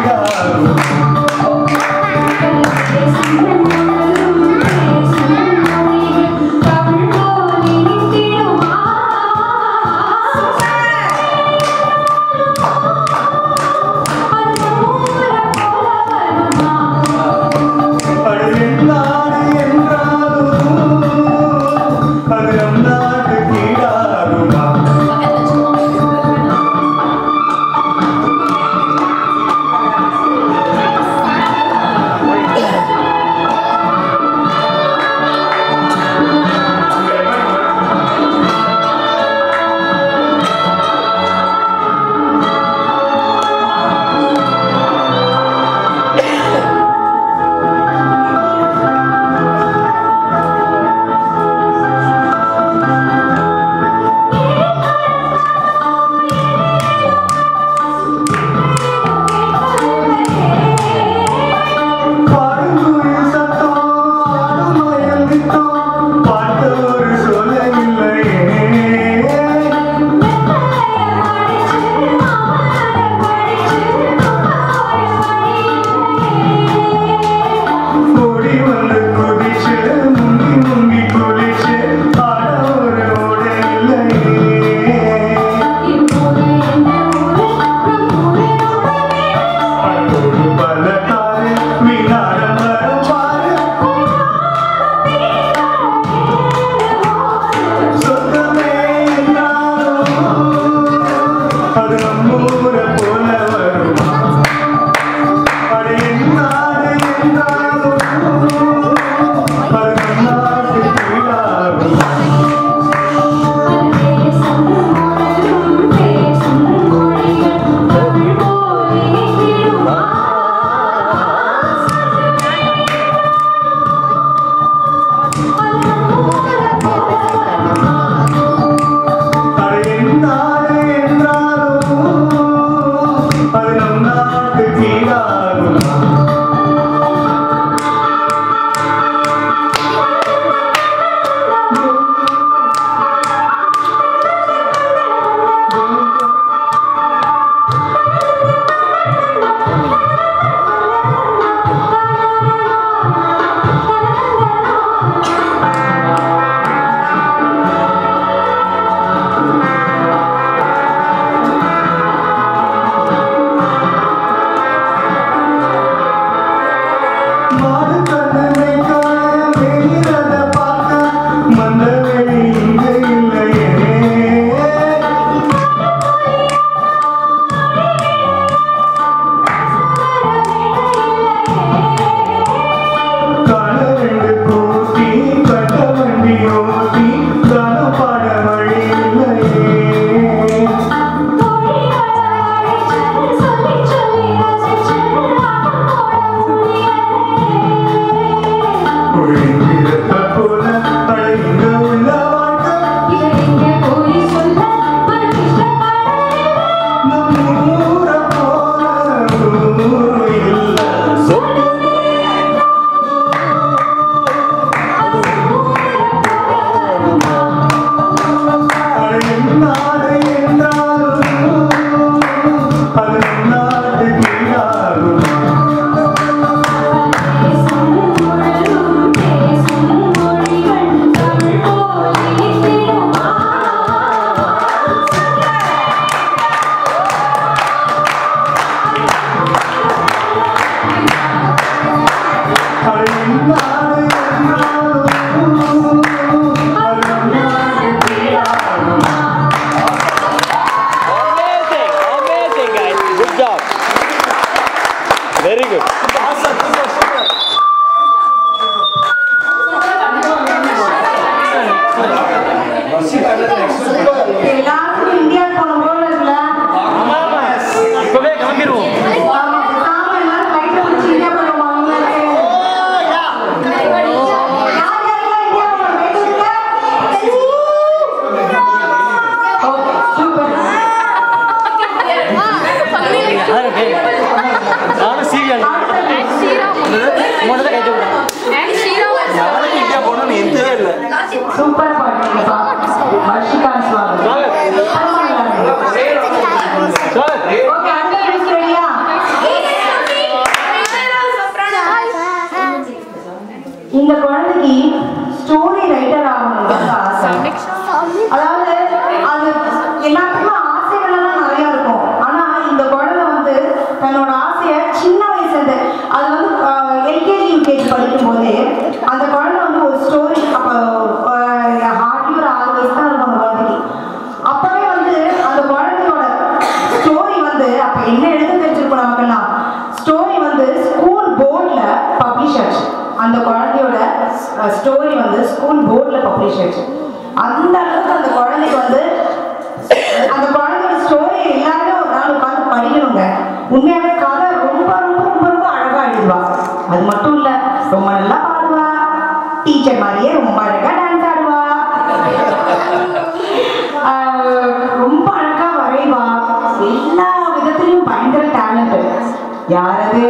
God. would have I'm Súper story வந்து school போர்டில் publish ஆச்சு அந்த அளவுக்கு அந்த குழந்தைக்கு வந்து அந்த குழந்தையோட ஸ்டோரி எல்லாருமே ஒரு நாள் உட்காந்து படிக்கணுங்க. உண்மையாக கதை ரொம்ப ரொம்ப ரொம்ப ரொம்ப அழகாக எழுதுவா. அது மட்டும் இல்லை ரொம்ப நல்லா பாடுவா. டீச்சர் மாதிரியே ரொம்ப அழகாக டான்ஸ் ஆடுவா. ரொம்ப அழகாக வரைவா. எல்லா விதத்துலையும் பயங்கர டேலண்ட் யாரது